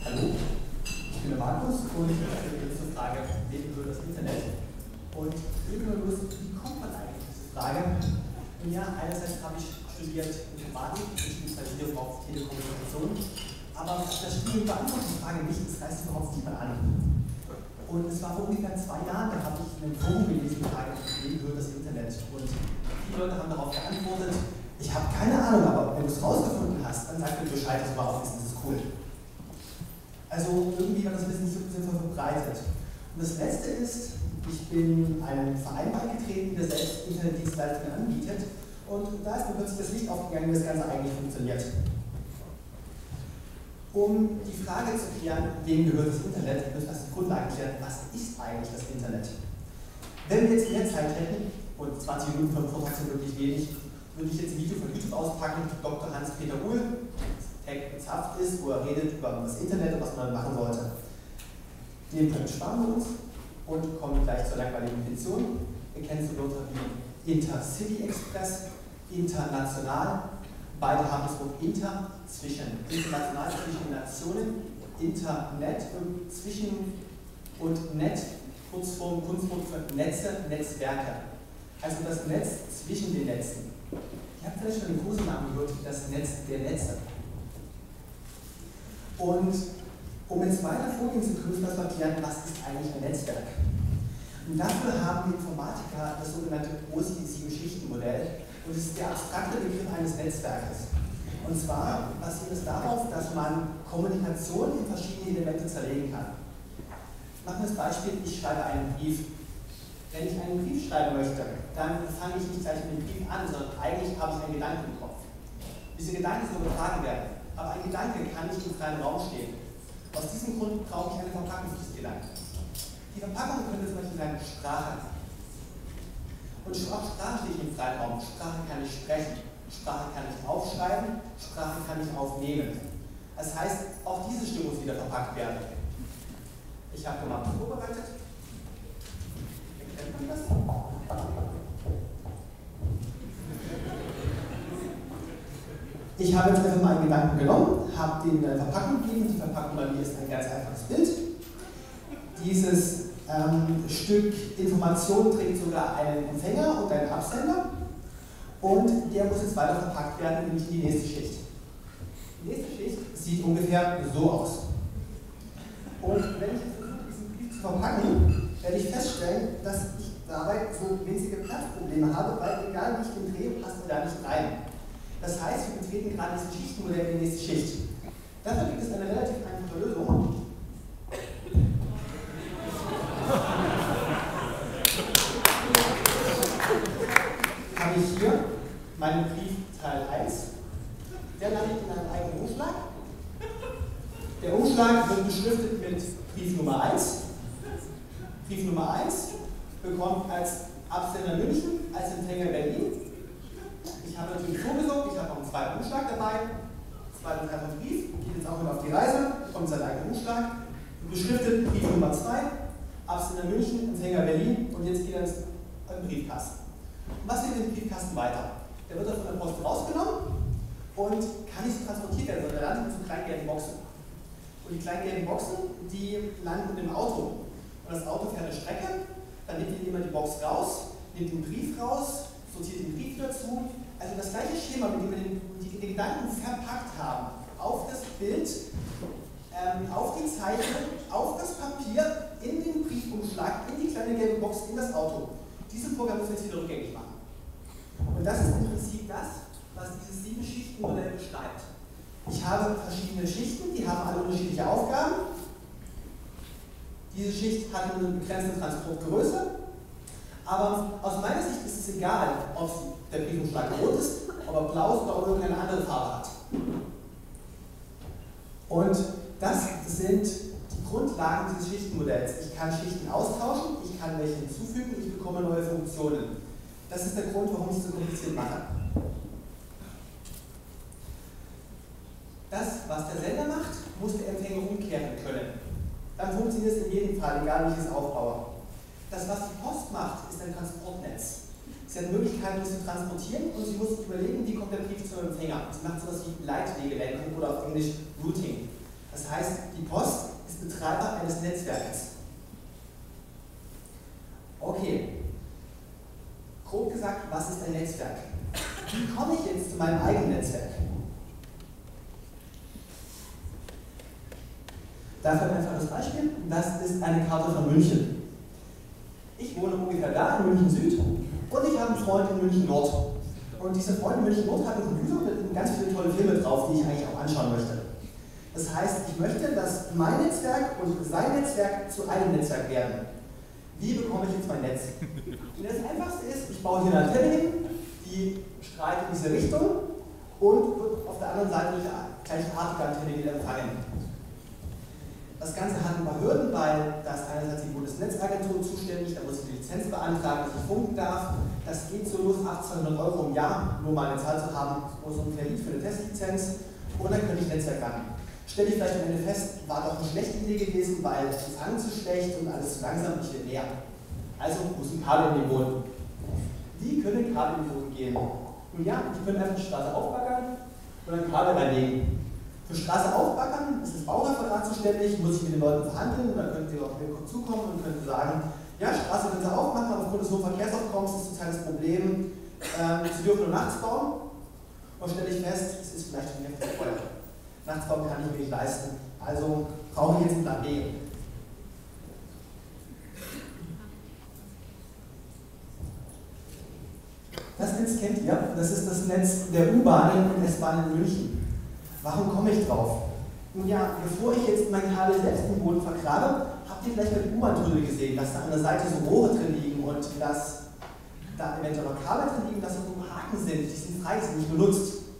Hallo, ich bin der Markus und ich stelle jetzt zur Frage, wem gehört das Internet? Und Lust, wie kommt man eigentlich zu dieser Frage? Und ja, einerseits habe ich studiert Informatik und Spezialisierung auf Telekommunikation, aber das Studium beantwortet die Frage nicht, das reißt überhaupt niemand an. Und es war vor ungefähr zwei Jahren, da habe ich in einem Forum gelesen, die Frage, wem gehört das Internet? Und viele Leute haben darauf geantwortet, ich habe keine Ahnung, aber wenn du es rausgefunden hast, dann sag mir Bescheid, das war auch ist cool. Also irgendwie war das bisschen nicht so verbreitet. Und das letzte ist, ich bin einem Verein beigetreten, der selbst Internetdienstleistungen anbietet. Und da ist mir plötzlich das Licht aufgegangen, wie das Ganze eigentlich funktioniert. Um die Frage zu klären, wem gehört das Internet, müssen wir die Grundlage klären, was ist eigentlich das Internet? Wenn wir jetzt mehr Zeit hätten, und 20 Minuten von Vortrag sind wirklich wenig, würde ich jetzt ein Video von YouTube auspacken, Dr. Hans-Peter Uhl, Tech bezahlt ist, wo er redet über das Internet und was man machen sollte. Den Punkt sparen wir uns und kommen gleich zur langweiligen Definition. Wir kennen so Wörter wie Intercity Express, international. Beide haben das Wort inter zwischen, international zwischen Nationen, Internet und zwischen und Net, Kurzform, Kunstwort für Netze, Netzwerke. Also das Netz zwischen den Netzen. Ihr habt vielleicht schon den Kosenamen gehört, das Netz der Netze. Und um jetzt weiter vorgehen zu können, müssen wir erklären, was ist eigentlich ein Netzwerk. Und dafür haben die Informatiker das sogenannte OSI-7-Schichtenmodell und es ist der abstrakte Begriff eines Netzwerkes. Und zwar basiert es darauf, dass man Kommunikation in verschiedene Elemente zerlegen kann. Machen wir das Beispiel, ich schreibe einen Brief. Wenn ich einen Brief schreiben möchte, dann fange ich nicht gleich mit dem Brief an, sondern eigentlich habe ich einen Gedanken im Kopf. Diese Gedanken sollen übertragen werden. Aber ein Gedanke kann nicht im freien Raum stehen. Aus diesem Grund brauche ich eine Verpackung für diesen Gedanken. Die Verpackung könnte zum Beispiel sein Sprache. Und auch Sprache steht im freien Raum. Sprache kann ich sprechen. Sprache kann ich aufschreiben. Sprache kann ich aufnehmen. Das heißt, auch diese Stimme muss wieder verpackt werden. Ich habe gemacht vorbereitet. Erkennt man das? Ich habe jetzt einfach mal einen Gedanken genommen, habe den in Verpackung gegeben. Die Verpackung bei mir ist ein ganz einfaches Bild. Dieses ähm, Stück Information trägt sogar einen Empfänger und einen Absender. Und der muss jetzt weiter verpackt werden, nämlich in die nächste Schicht. Die nächste Schicht sieht ungefähr so aus. Und wenn ich jetzt versuche, diesen Brief zu verpacken, werde ich feststellen, dass ich dabei so winzige Platzprobleme habe, weil egal wie ich den drehe, passt er da nicht rein. Das heißt, wir betreten gerade das Schichtenmodell in die nächste Schicht. Dafür gibt es eine relativ einfache Lösung. Habe ich hier meinen Brief Teil 1. Der landet in einem eigenen Umschlag. Der Umschlag wird beschriftet mit Brief Nummer 1. Brief Nummer 1 bekommt als Absender München, als Empfänger Berlin ich habe natürlich vorgesorgt, ich habe auch einen zweiten Umschlag dabei, zweiten Teil vom Brief, geht jetzt auch wieder auf die Reise, bekommt seinen eigenen Umschlag, beschriftet Brief Nummer 2, Absender München, Empfänger Berlin und jetzt geht er ins Briefkasten. Und was geht in den Briefkasten weiter? Der wird dann von der Post rausgenommen und kann nicht transportiert werden, sondern der landet in so kleinen gelben Boxen. Und die kleinen gelben Boxen, die landen im Auto. Und das Auto fährt eine Strecke, dann nimmt jemand die Box raus, nimmt den Brief raus, sortiert den Brief dazu. Also das gleiche Schema, mit dem wir den, die, den Gedanken verpackt haben, auf das Bild, ähm, auf die Zeichnung, auf das Papier, in den Briefumschlag, in die kleine gelbe Box, in das Auto. Diese Programm müssen wir jetzt wieder rückgängig machen. Und das ist im Prinzip das, was dieses Sieben-Schichten-Modell beschreibt. Ich habe verschiedene Schichten, die haben alle unterschiedliche Aufgaben. Diese Schicht hat eine begrenzte Transportgröße, aber aus meiner Sicht ist es egal, ob der Briefumschlag rot ist, ob er blau ist oder irgendeine andere Farbe hat. Und das sind die Grundlagen dieses Schichtenmodells. Ich kann Schichten austauschen, ich kann welche hinzufügen, ich bekomme neue Funktionen. Das ist der Grund, warum ich es so kompliziert mache. Das, was der Sender macht, muss der Empfänger umkehren können. Dann funktioniert es in jedem Fall, egal wie ich es aufbaue. Das, was die Post macht, ist ein Transportnetz. Sie hat Möglichkeiten, das zu transportieren und sie muss überlegen, wie kommt der Brief zum Empfänger. Sie macht sowas wie Leitwegelenkung oder auf Englisch Routing. Das heißt, die Post ist Betreiber eines Netzwerkes. Okay, grob gesagt, was ist ein Netzwerk? Wie komme ich jetzt zu meinem eigenen Netzwerk? Dafür ein einfaches Beispiel, das ist eine Karte von München. Ich wohne ungefähr da in München Süd und ich habe einen Freund in München Nord. Und dieser Freund in München Nord hat einen Computer mit ganz viele tolle Filme drauf, die ich eigentlich auch anschauen möchte. Das heißt, ich möchte, dass mein Netzwerk und sein Netzwerk zu einem Netzwerk werden. Wie bekomme ich jetzt mein Netz? Und das Einfachste ist, ich baue hier eine Antenne hin, die strahlt in diese Richtung und wird auf der anderen Seite durch eine gleichartige Antenne wieder empfangen. Das Ganze hat ein paar Hürden, weil das einerseits die Bundesnetzagentur zuständig, da muss ich die Lizenz beantragen, dass ich funken darf. Das geht so los, 1800 Euro im Jahr, nur mal eine Zahl zu haben, wo so ungefähr liegt für eine Testlizenz. Und dann könnte ich Netzwerk ran stelle ich vielleicht am Ende fest, war doch eine schlechte Idee gewesen, weil das Empfang zu schlecht und alles zu langsam, ich will näher. Also muss ein Kabel in den Boden. Wie können Kabel in den Boden gehen? Nun ja, ich könnte einfach die Straße aufbaggern und ein Kabel reinlegen. Für Straße aufbaggern ist das Baureferat zuständig, muss ich mit den Leuten verhandeln, dann könnt ihr auf mir zukommen und könnt sagen, ja, Straße können Sie aufmachen, aber aufgrund des hohen Verkehrsaufkommens ist zurzeit das Problem, ähm, Sie dürfen nur nachts bauen. Und stelle ich fest, es ist vielleicht ein heftiges Feuer. Nachtsbaum kann ich mir nicht leisten. Also brauche ich jetzt einen Plan B. Das Netz kennt ihr, das ist das Netz der U-Bahnen und S-Bahnen in München. Warum komme ich drauf? Nun ja, bevor ich jetzt mein Kabel selbst im Boden vergrabe, habt ihr vielleicht die U-Bahn-Tunnel gesehen, dass da an der Seite so Rohre drin liegen und dass da eventuell noch Kabel drin liegen, dass da so Haken sind, die sind frei, sind nicht benutzt.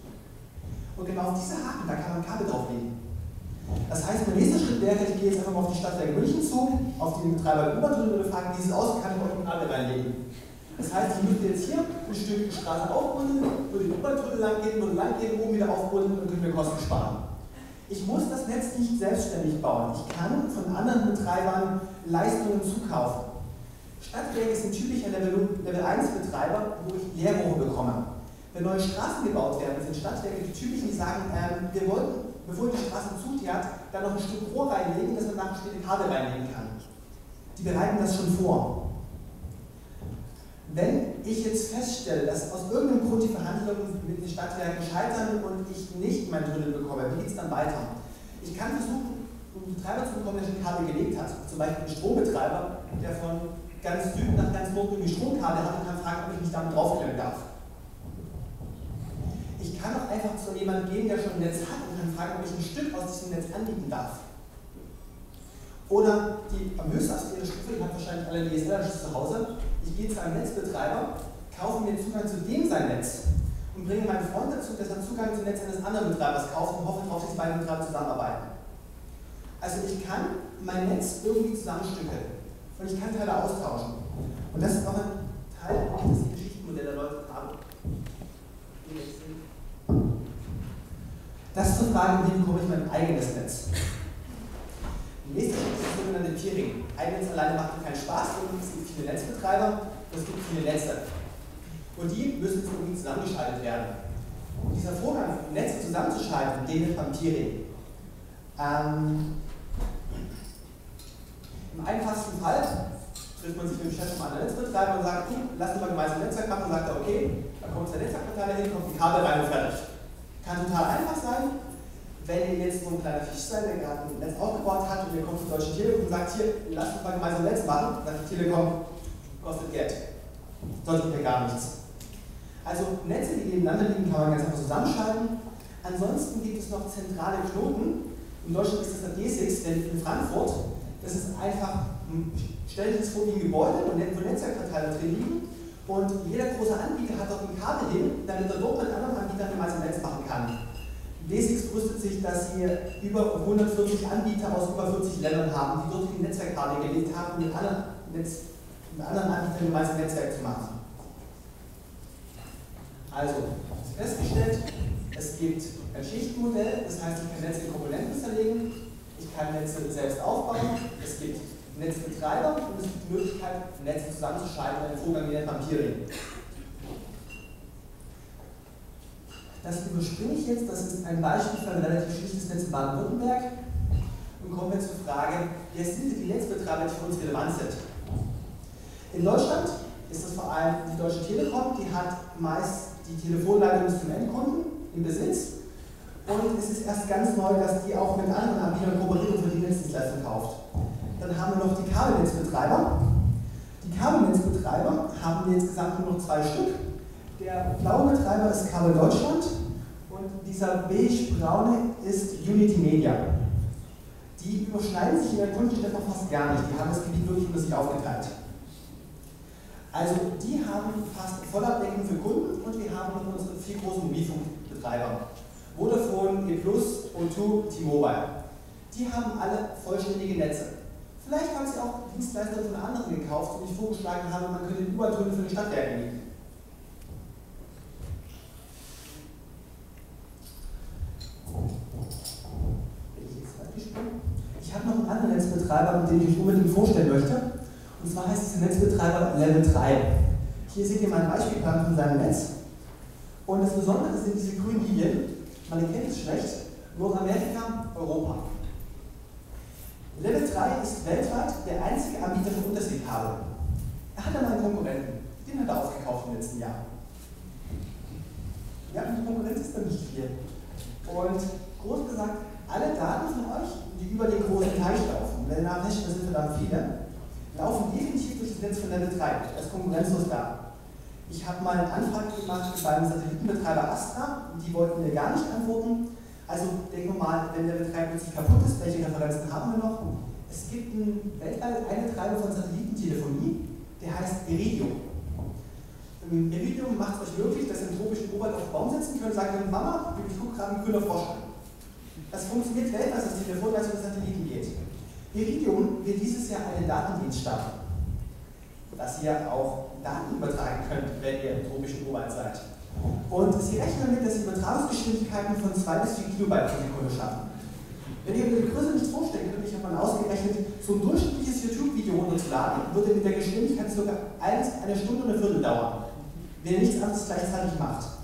Und genau auf diese Haken, da kann man Kabel drauflegen. Das heißt, der nächste Schritt wäre, ich gehe jetzt einfach mal auf die Stadtwerke München zu, auf den Betreiber der U-Bahn-Tunnel und frage, wie sieht es aus, kann ich euch ein Kabel reinlegen? Das heißt, ich müsste jetzt hier ein Stück Straße aufbuddeln, würde die U-Bahn-Tunnel lang gehen, würde lang gehen, oben wieder aufbuddeln und könnte mir Kosten sparen. Ich muss das Netz nicht selbstständig bauen. Ich kann von anderen Betreibern Leistungen zukaufen. Stadtwerke sind typischer Level, Level 1 Betreiber, wo ich Leerrohre bekomme. Wenn neue Straßen gebaut werden, sind Stadtwerke die typischen, die sagen, ähm, wir wollten, bevor die Straße zutiert, da noch ein Stück Rohr reinlegen, dass man nachher später Kabel reinlegen kann. Die bereiten das schon vor. Wenn ich jetzt feststelle, dass aus irgendeinem Grund die Verhandlungen mit den Stadtwerken scheitern und ich nicht mein Tunnel bekomme, wie geht es dann weiter? Ich kann versuchen, einen Betreiber zu bekommen, der schon Kabel gelegt hat. Zum Beispiel einen Strombetreiber, der von ganz Süden nach ganz Norden irgendwie Stromkabel hat und kann fragen, ob ich mich damit draufklemmen darf. Ich kann auch einfach zu jemandem gehen, der schon ein Netz hat und kann fragen, ob ich ein Stück aus diesem Netz anbieten darf. Oder die am höchsten assoziierte Stufe, ihr habt wahrscheinlich alle DSL-Anschluss zu Hause, ich gehe zu einem Netzbetreiber, kaufe mir Zugang zu dem sein Netz und bringe meinen Freund dazu, dass er Zugang zum Netz eines anderen Betreibers kauft und hoffe darauf, dass die beiden Betreiber zusammenarbeiten. Also ich kann mein Netz irgendwie zusammenstückeln und ich kann Teile austauschen. Und das ist auch ein Teil des Geschichtenmodells der Leute haben. Das zu fragen, wie bekomme ich mein eigenes Netz? Nächste Schritt ist sogenannte Peering. Eigenes alleine macht keinen Spaß und es gibt viele Netzbetreiber und es gibt viele Netze. Und die müssen irgendwie zusammengeschaltet werden. Und dieser Vorgang, Netze zusammenzuschalten, den nennt man Peering. Ähm, Im einfachsten Fall trifft man sich mit dem Chef von einem Netzbetreiber und sagt, lass uns mal gemeinsam ein Netzwerk machen und sagt er, okay, dann kommt der Netzwerkverteiler hin, kommt die Kabel rein und fertig. Kann total einfach sein. Wenn ihr jetzt so ein kleiner Fisch seid, der gerade ein Netz aufgebaut hat und ihr kommt zur Deutschen Telekom und sagt, hier, lasst uns mal gemeinsam ein Netz machen, sagt die Telekom, kostet Geld. Sonst ja gar nichts. Also Netze, die nebeneinander liegen, kann man ganz einfach zusammenschalten. Ansonsten gibt es noch zentrale Knoten. In Deutschland ist das der D6, denn in Frankfurt, das ist einfach, stellt euch vor wie ein Gebäude, wo Netzwerkverteiler drin liegen und jeder große Anbieter hat dort ein Kabel hin, damit er dort mit anderen Anbietern gemeinsam Netz machen kann. Basics brüstet sich, dass sie über 140 Anbieter aus über 40 Ländern haben, die dort die Netzwerkkabel gelegt haben, um mit anderen, Netz, mit anderen Anbietern gemeinsam Netzwerk zu machen. Also, festgestellt, es gibt ein Schichtmodell, das heißt, ich kann Netze in Komponenten zerlegen, ich kann Netze selbst aufbauen, es gibt Netzbetreiber und es gibt die Möglichkeit, Netze zusammenzuschalten, einen Vorgang wie Peering. Das überspringe ich jetzt, das ist ein Beispiel für ein relativ schlichtes Netz in Baden-Württemberg. und kommen wir zur Frage, wer sind die Netzbetreiber, die für uns relevant sind? In Deutschland ist das vor allem die Deutsche Telekom, die hat meist die Telefonleitung zum Endkunden im Besitz. Und es ist erst ganz neu, dass die auch mit anderen Anbietern kooperiert und für die Netzdienstleistung kauft. Dann haben wir noch die Kabelnetzbetreiber. Die Kabelnetzbetreiber haben wir insgesamt nur noch zwei Stück. Der blaue Betreiber ist Kabel Deutschland und dieser beige-braune ist Unity Media. Die überschneiden sich in der Kundenstätte fast gar nicht. Die haben das Gebiet wirklich über sich aufgeteilt. Also die haben fast Vollabdeckung für Kunden und wir haben unsere vier großen Mobilfunkbetreiber. Vodafone, E+, O2, T-Mobile. Die haben alle vollständige Netze. Vielleicht haben sie auch Dienstleister von anderen gekauft und ich vorgeschlagen habe, man könnte Übertöne für die Stadtwerke nehmen. Ich habe noch einen anderen Netzbetreiber, den ich unbedingt vorstellen möchte. Und zwar heißt dieser Netzbetreiber Level 3. Hier seht ihr mal ein Beispielplan von seinem Netz. Und das Besondere sind diese grünen Linien. Man erkennt es schlecht. Nordamerika, Europa. Level 3 ist weltweit der einzige Anbieter von Unterseekabel. Er hat einmal einen Konkurrenten. Den hat er aufgekauft im letzten Jahr. Ja, die Konkurrenz ist dann nicht viel. Und groß gesagt, alle Daten von euch, die über den großen Teich laufen, wenn nach Hessen sind verdammt viele, laufen definitiv durch das Netz von Level 3, als konkurrenzlos da. Ich habe mal eine Anfrage gemacht beim Satellitenbetreiber Astra, die wollten mir gar nicht antworten. Also denken wir mal, wenn der Betreiber plötzlich kaputt ist, welche Referenzen haben wir noch? Es gibt einen, weltweit einen Betreiber von Satellitentelefonie, der heißt Iridium. Iridium macht es euch möglich, dass ihr im tropischen Urwald auf Baum sitzen könnt und sagen Mama, ich gucke gerade einen grüner Frosch an. Das funktioniert weltweit, das Telefon als über Satelliten geht. Iridium wird dieses Jahr einen Datendienst starten, dass ihr auch Daten übertragen könnt, wenn ihr im tropischen Urwald seid. Und sie rechnen damit, dass sie Übertragungsgeschwindigkeiten von 2 bis 4 Kilobyte pro Sekunde schaffen. Wenn ihr euch die Größe nicht vorstellen könnt, ich habe mal ausgerechnet, so ein durchschnittliches YouTube-Video runterzuladen, würde mit der Geschwindigkeit sogar eine Stunde und eine Viertel dauern, wenn ihr nichts anderes gleichzeitig macht.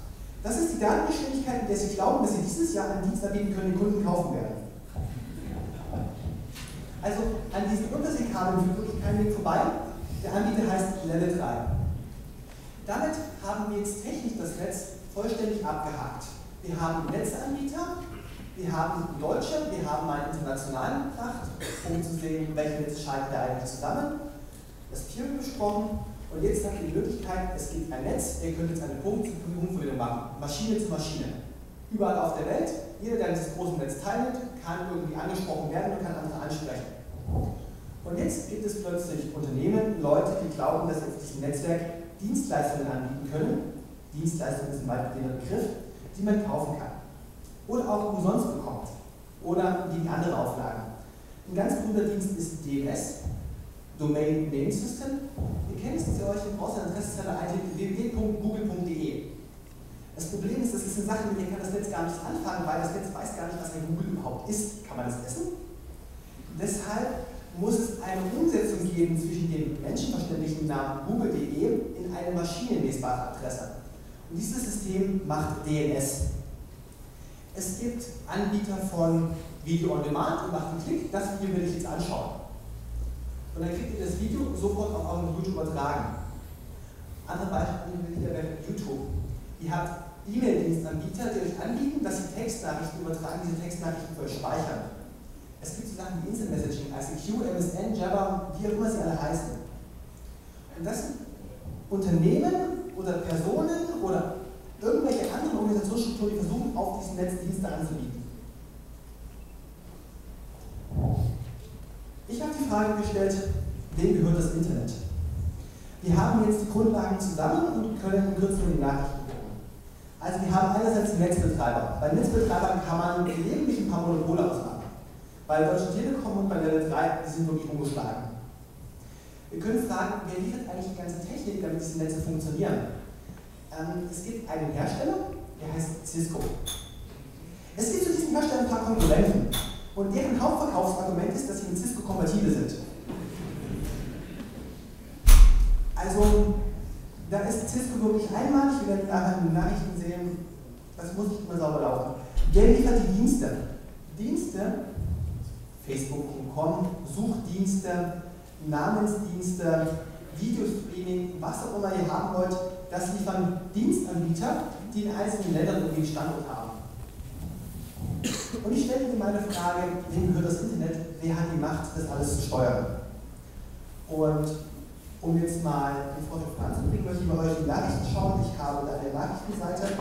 Das ist die Datengeschwindigkeit, in der Sie glauben, dass Sie dieses Jahr einen Dienst anbieten können, den Kunden kaufen werden. Also an diesen Unterseekabeln führt wirklich kein Weg vorbei. Der Anbieter heißt Level 3. Damit haben wir jetzt technisch das Netz vollständig abgehakt. Wir haben Netzanbieter, wir haben Deutsche, wir haben einen internationalen Betracht, um zu sehen, welche Netze schalten da eigentlich zusammen. Das Peer besprochen und jetzt habt ihr die Möglichkeit, es gibt ein Netz, ihr könnt jetzt eine Punkt-zu-Punkt-Verbindung machen, Maschine zu Maschine. Überall auf der Welt, jeder, der an diesem großen Netz teilnimmt, kann irgendwie angesprochen werden und kann andere ansprechen. Und jetzt gibt es plötzlich Unternehmen, Leute, die glauben, dass sie auf diesem Netzwerk Dienstleistungen anbieten können. Dienstleistungen ist ein weit Begriff, die man kaufen kann. Oder auch umsonst bekommt. Oder gegen andere Auflagen. Ein ganz berühmter Dienst ist DNS, Domain Name System. Ihr kennt es, ihr euch im Interesse eintippen www.google.de. Das Problem ist, das ist eine Sache, mit der kann das Netz gar nicht anfangen, weil das Netz weiß gar nicht, was ein Google überhaupt ist. Kann man das essen? Deshalb muss es eine Umsetzung geben zwischen dem menschenverständlichen Namen google.de in eine maschinenlesbare Adresse. Und dieses System macht DNS. Es gibt Anbieter von Video on Demand und macht einen Klick, das Video will ich jetzt anschauen und dann kriegt ihr das Video sofort auf euren YouTube übertragen. Andere Beispiele wäre YouTube. Ihr habt E-Mail-Dienstanbieter, die euch anbieten, dass sie Textnachrichten übertragen, diese Textnachrichten für euch speichern. Es gibt so Sachen wie Instant Messaging, ICQ, MSN, Java, wie auch immer sie alle heißen. Und das sind Unternehmen oder Personen oder irgendwelche anderen Organisationsstrukturen, die versuchen, auf diesem Netz Dienste anzubieten. Ich habe die Frage gestellt, wem gehört das Internet? Wir haben jetzt die Grundlagen zusammen und können in Kürze die Nachrichten gucken. Also wir haben einerseits Netzbetreiber. Bei Netzbetreibern kann man gelegentlich ein paar Monopole ausmachen. Bei der Deutschen Telekom und bei Level 3, die sind wirklich umgeschlagen. Wir können fragen, wer liefert eigentlich die ganze Technik, damit diese Netze funktionieren? Ähm, es gibt einen Hersteller, der heißt Cisco. Es gibt zu diesem Hersteller ein paar Konkurrenten. Und deren Hauptverkaufsargument ist, dass sie mit Cisco kompatibel sind. Also, da ist Cisco wirklich einmalig, wir werden nachher in den Nachrichten sehen, das muss nicht immer sauber laufen. Wer liefert die Dienste? Dienste Facebook.com, Suchdienste, Namensdienste, Videostreaming, was auch immer ihr haben wollt, das liefern Dienstanbieter, die in einzelnen Ländern irgendwie Standort haben. Und ich stelle mir meine Frage, wem gehört das Internet, wer hat die Macht, das alles zu steuern? Und um jetzt mal den Vortrag voranzubringen, möchte ich mal euch die Nachrichten schauen. Ich habe da eine Nachrichtenseite,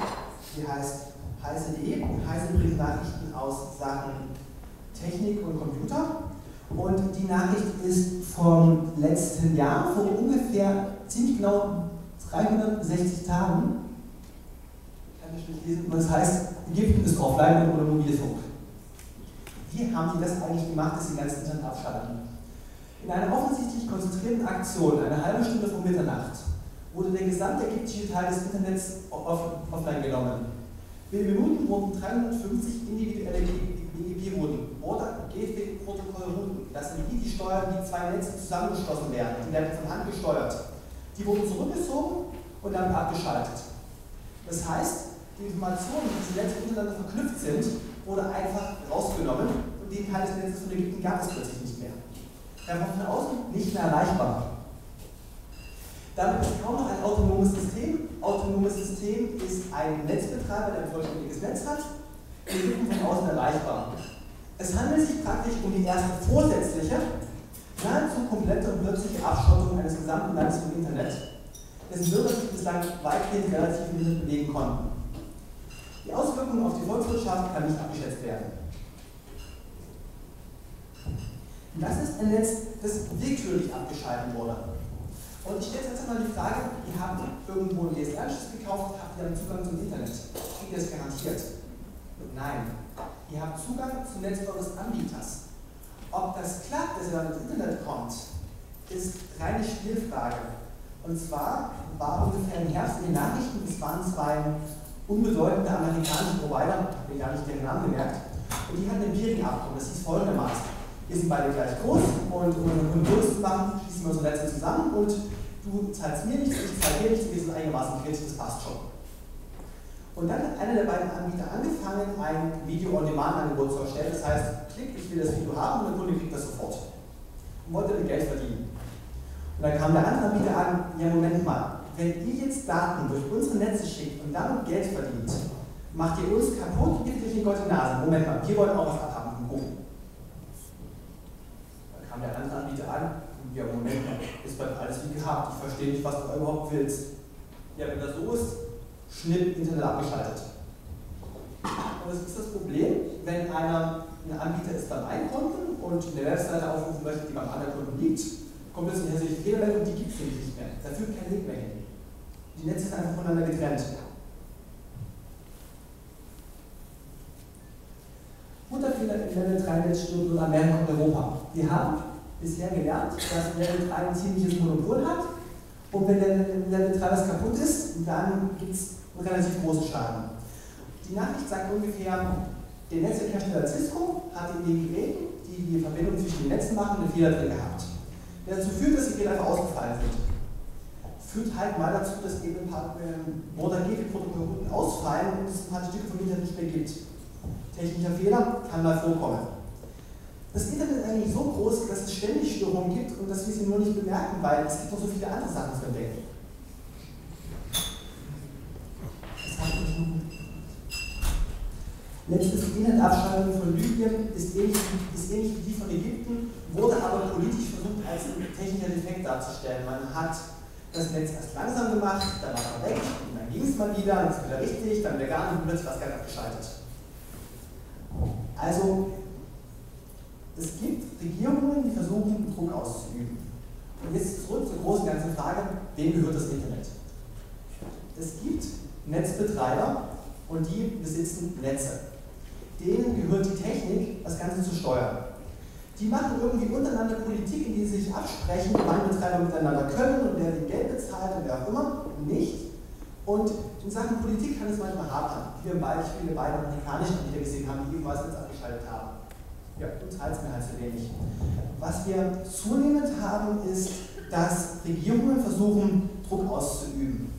die heißt heise.de. Heise bringt Nachrichten aus Sachen Technik und Computer. Und die Nachricht ist vom letzten Jahr, vor ungefähr ziemlich genau 360 Tagen. Lesen. Und das heißt, Ägypten ist offline oder Mobilfunk. Wie haben die das eigentlich gemacht, dass sie den ganzen Internet abschalten? In einer offensichtlich konzentrierten Aktion, eine halbe Stunde vor Mitternacht, wurde der gesamte ägyptische Teil des Internets offline genommen. Binnen Minuten wurden 350 individuelle BGP-Routen, Border Gateway Protokoll Routen, das sind die, die steuern, die zwei Netze zusammengeschlossen werden, die werden von Hand gesteuert. Die wurden zurückgezogen und dann abgeschaltet. Das heißt, die Informationen, die Netze untereinander verknüpft sind, wurde einfach rausgenommen und den Teil des Netzes von Ägypten gab es plötzlich nicht mehr. Er war von außen nicht mehr erreichbar. Damit ist kaum noch ein autonomes System. Autonomes System ist ein Netzbetreiber, der ein vollständiges Netz hat, Ägypten von außen erreichbar. Es handelt sich praktisch um die erste vorsätzliche, nahezu komplette und plötzliche Abschottung eines gesamten Landes vom Internet, dessen Bürger sich bislang weitgehend relativ wenig bewegen konnten. Die Auswirkungen auf die Volkswirtschaft kann nicht abgeschätzt werden. Das ist ein Netz, das willkürlich abgeschaltet wurde. Und ich stelle jetzt einmal die Frage, ihr habt irgendwo ein DSL-Anschluss gekauft, habt ihr dann Zugang zum Internet? Kriegt ihr das garantiert? Nein. Ihr habt Zugang zum Netz eures Anbieters. Ob das klappt, dass ihr dann ins Internet kommt, ist reine Spielfrage. Und zwar war ungefähr im Herbst in den Nachrichten, es waren zwei unbedeutende amerikanische Provider, habe ich gar nicht den Namen gemerkt, und die hatten ein Peering-Abkommen, das hieß folgendermaßen. Wir sind beide gleich groß und um eine Konjunktur zu machen, schließen wir unsere Netze zusammen und du zahlst mir nichts, ich zahle dir nichts, wir sind einigermaßen quitt, das passt schon. Und dann hat einer der beiden Anbieter angefangen, ein Video-on-Demand-Angebot zu erstellen. Das heißt, klick, ich will das Video haben und der Kunde kriegt das sofort. Und wollte damit Geld verdienen. Und dann kam der andere Anbieter an, ja Moment mal, wenn ihr jetzt Daten durch unsere Netze schickt und damit Geld verdient, macht ihr uns kaputt, gebt euch in Gott die Nase. Moment mal, wir wollen auch was abhaben Kuchen. Dann kam der andere Anbieter an, ja Moment mal, ist bald alles wie gehabt, ich verstehe nicht, was du überhaupt willst. Ja, wenn das so ist, Schnitt, Internet abgeschaltet. Und das ist das Problem, wenn einer ein Anbieter ist beim einen Kunden und eine Webseite aufrufen möchte, die beim anderen Kunden liegt, kommt jetzt eine hässliche Fehlermeldung, die gibt es nämlich nicht mehr. Da führt kein Link mehr hin. Die Netze sind einfach voneinander getrennt. Mutterfehler in Level 3 Netzstunden und Amerika und Europa. Wir haben bisher gelernt, dass Level 3 ein ziemliches Monopol hat und wenn Level 3 was kaputt ist, dann gibt es einen relativ großen Schaden. Die Nachricht sagt ungefähr, der Netzwerkhersteller Cisco hat in den Geräten, die die Verbindung zwischen den Netzen machen, Fehler drin gehabt. Der dazu führt, dass die Geräte einfach ausgefallen sind führt halt mal dazu, dass eben ein paar äh, Border-Gateway-Protokollrouten ausfallen und es ein paar Stücke vom Internet nicht mehr gibt. Technischer Fehler kann mal vorkommen. Das Internet ist eigentlich so groß, dass es ständig Störungen gibt und dass wir sie nur nicht bemerken, weil es gibt noch so viele andere Sachen zu entdecken. Letztes Internetabschaltung von Libyen ist ähnlich, ist ähnlich wie die von Ägypten, wurde aber politisch versucht als technischer Defekt darzustellen. Man hat das Netz erst langsam gemacht, dann war er weg, und dann ging es mal wieder, dann ist es wieder richtig, dann wieder gar nicht, und plötzlich war es ganz abgeschaltet. Also, es gibt Regierungen, die versuchen, Druck auszuüben. Und jetzt zurück zur großen ganzen Frage, wem gehört das Internet? Es gibt Netzbetreiber und die besitzen Netze. Denen gehört die Technik, das Ganze zu steuern. Die machen irgendwie untereinander Politik, in die sie sich absprechen, wann Betreiber miteinander können und wer den Geld bezahlt und wer auch immer, nicht. Und in Sachen Politik kann es manchmal hapern. Wie wir Beispiele beide amerikanischen Anbieter gesehen haben, die ebenfalls jetzt abgeschaltet haben. Ja, du zahlst mir halt zu wenig. Was wir zunehmend haben, ist, dass Regierungen versuchen, Druck auszuüben.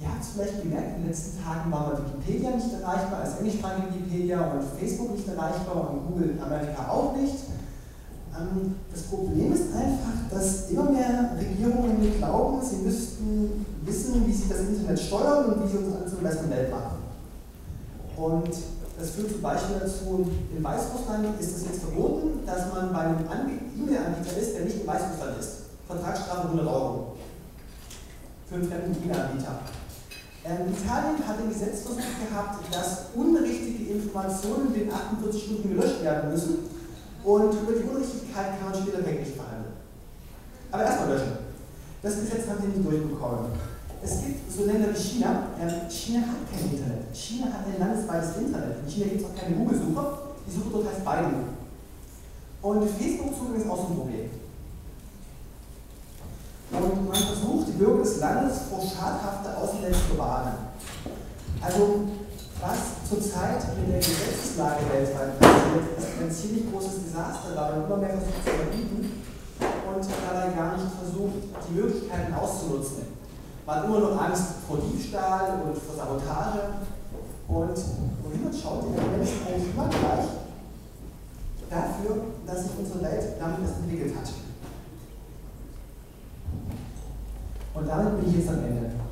Ihr habt es vielleicht gemerkt, in den letzten Tagen war mal Wikipedia nicht erreichbar, als englischsprachige Wikipedia und Facebook nicht erreichbar und Google in Amerika auch nicht. Ähm, das Problem ist einfach, dass immer mehr Regierungen glauben, sie müssten wissen, wie sie das Internet steuern und wie sie uns alle zum besten Welt machen. Und das führt zum Beispiel dazu, in Weißrussland ist es jetzt verboten, dass man bei einem E-Mail-Anbieter ist, der nicht in Weißrussland ist. Vertragsstrafe 100 Euro. Für einen fremden E-Mail-Anbieter. Ähm, Italien hat ein Gesetz versucht gehabt, dass unrichtige Informationen in 48 Stunden gelöscht werden müssen und über die Unrichtigkeit kann man später wirklich verhandeln. Aber erstmal löschen. Das Gesetz haben sie nicht durchbekommen. Es gibt so Länder wie China. Ähm, China hat kein Internet. China hat ein landesweites Internet. In China gibt es auch keine Google-Suche. Die Suche dort heißt Baidu. Und Facebook-Zugang ist auch so ein Problem. Und man versucht, die Bürger des Landes vor schadhafter Außenwelt zu warnen. Also was zurzeit in der Gesetzeslage weltweit passiert, ist ein ziemlich großes Desaster, da man immer mehr versucht zu verbieten und dabei gar nicht versucht, die Möglichkeiten auszunutzen. Man hat immer nur Angst vor Diebstahl und vor Sabotage und wohin man schaut, die Menschen eigentlich immer gleich dafür, dass sich unsere Welt damit erst entwickelt hat. Und damit bin ich jetzt am Ende.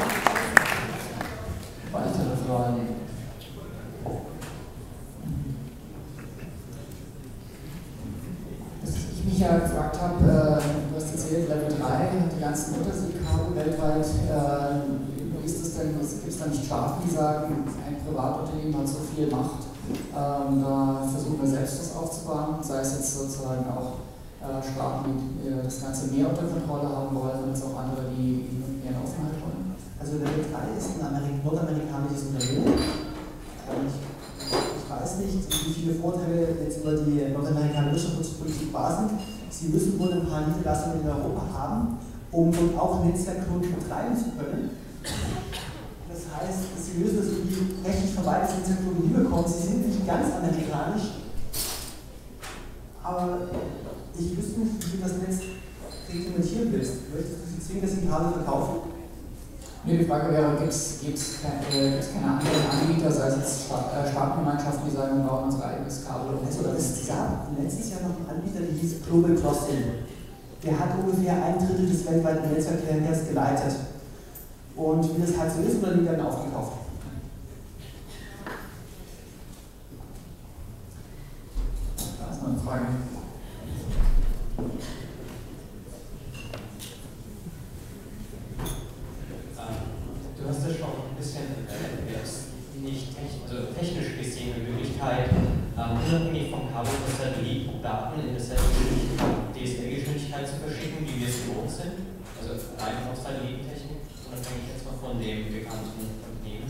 Ärzte mehr unter Kontrolle haben wollen als auch andere, die mehr außerhalb wollen? Also der 3 ist ein Amerik nordamerikanisches Unternehmen. Ich weiß nicht, wie viele Vorteile jetzt über die nordamerikanische Wirtschaftspolitik wahr. Sie müssen wohl ein paar Niederlassungen in Europa haben, um auch Netzwerkknoten betreiben zu können. Das heißt, Sie müssen das irgendwie rechtlich verwaltete Netzwerkknoten hinbekommen. Sie sind nicht ganz amerikanisch, aber ich wüsste nicht, wie das Netz hat ungefähr ein Drittel des weltweiten Netzwerkverkehrs geleitet. Und wie das halt so ist, wurden die dann aufgekauft. Da ist noch eine Frage. Du hast ja schon ein bisschen äh, nicht also technisch gesehen eine Möglichkeit, ähm, unabhängig vom Kabel von Satellit Daten in derselben DSL-Geschwindigkeit zu verschicken, wie wir es gewohnt sind. Also rein auf Satellitentechnik, unabhängig jetzt mal von dem bekannten Unternehmen.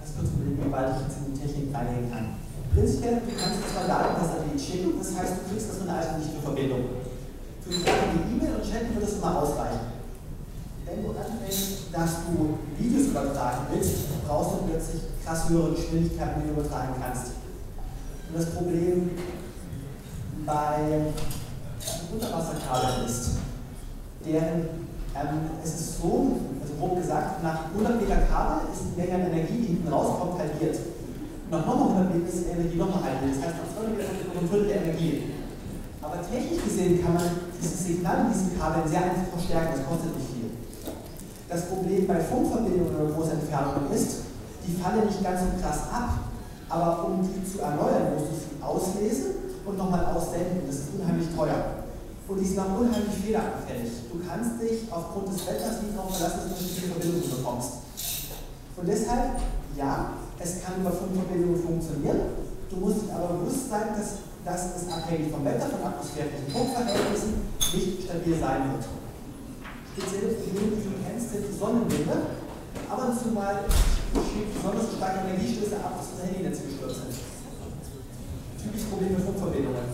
Das wird ein wie weit ich jetzt in die Technik reingehen kann. Prinzipiell, du kannst zwar Daten per Satellit schicken, das heißt, du kriegst das von eine alternative Verbindung. Für die E-Mail und Chat wird das immer ausreichen. Wenn du anfängst, dass du Videos übertragen willst, brauchst du plötzlich krass höhere Geschwindigkeiten, die du übertragen kannst. Und das Problem bei Unterwasserkabeln ist, deren, ähm, es ist so, also grob gesagt, nach 100 Meter Kabel ist die Menge an Energie, die hinten rauskommt, halbiert. Nach nochmal 100 Meter ist die Energie nochmal halbiert. Das heißt, nach 200 Meter kommt ein Viertel der Energie. Aber technisch gesehen kann man dieses Signal in diesen Kabeln sehr einfach verstärken, das kostet nicht viel. Das Problem bei Funkverbindungen oder großen Entfernungen ist, die fallen nicht ganz so krass ab, aber um die zu erneuern, musst du sie auslesen und nochmal aussenden. Das ist unheimlich teuer. Und die auch unheimlich fehleranfällig. Du kannst dich aufgrund des Wetters nicht darauf verlassen, dass du eine Verbindung bekommst. Und deshalb, ja, es kann über Funkverbindungen funktionieren. Du musst dich aber bewusst sein, dass, dass es abhängig vom Wetter, von atmosphärischen Druckverhältnissen nicht stabil sein wird. Spezielle Probleme, die du kennst, sind die Sonnenwinde. Aber zumal schlägt besonders starke Energiestöße ab, dass unsere Handynetze gestört sind. Typisches Problem mit Funkverbindungen.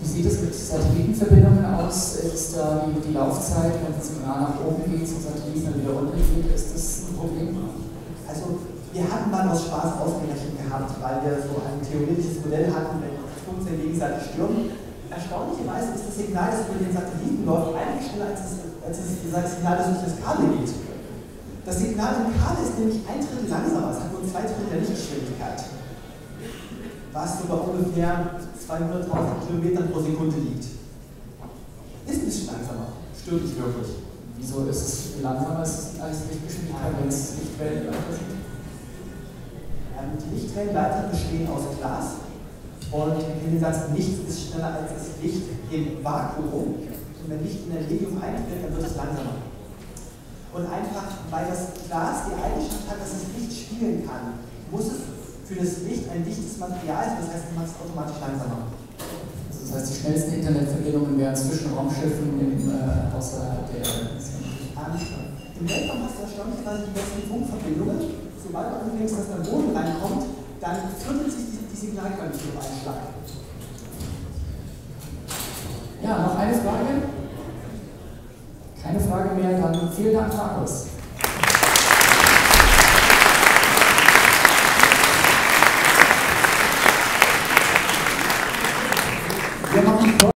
Wie sieht es mit Satellitenverbindungen aus? Ist da die, die Laufzeit, wenn das Signal nach oben geht, zum Satelliten dann wieder runter geht, ist das ein Problem? Also, wir hatten mal aus Spaß ausgerechnet gehabt, weil wir so ein theoretisches Modell hatten, wenn 15 gegenseitig stürmen. Erstaunlicherweise ist das Signal, das über den Satelliten läuft, eigentlich schneller als das als das Signal, das durch das Kabel geht. Das Signal im Kabel ist nämlich ein Drittel langsamer, es hat nur zwei Drittel der Lichtgeschwindigkeit. Was bei ungefähr 200.000 Kilometern pro Sekunde liegt. Ist ein bisschen langsamer, stört nicht wirklich. Wieso ist es langsamer als, Lichtgeschwindigkeit, wenn es Lichtwellenleiter sind? Ähm, die Lichtwellenleiter bestehen aus Glas und im Gegensatz nichts ist schneller als das Licht im Vakuum und wenn Licht in ein Medium eintritt, dann wird es langsamer. Und einfach, weil das Glas die Eigenschaft hat, dass es Licht spiegeln kann, muss es für das Licht ein dichtes Material sein, das heißt, es macht es automatisch langsamer. Also das heißt, die schnellsten Internetverbindungen wären zwischen Raumschiffen im, äh, außerhalb der Im Weltraum hast du erstaunlicherweise die besten Funkverbindungen. Sobald du anfängst, dass der Boden reinkommt, dann viertelt sich die, die Signalqualität auf einen Schlag. Ja, noch eine Frage? Keine Frage mehr, dann vielen Dank, Markus.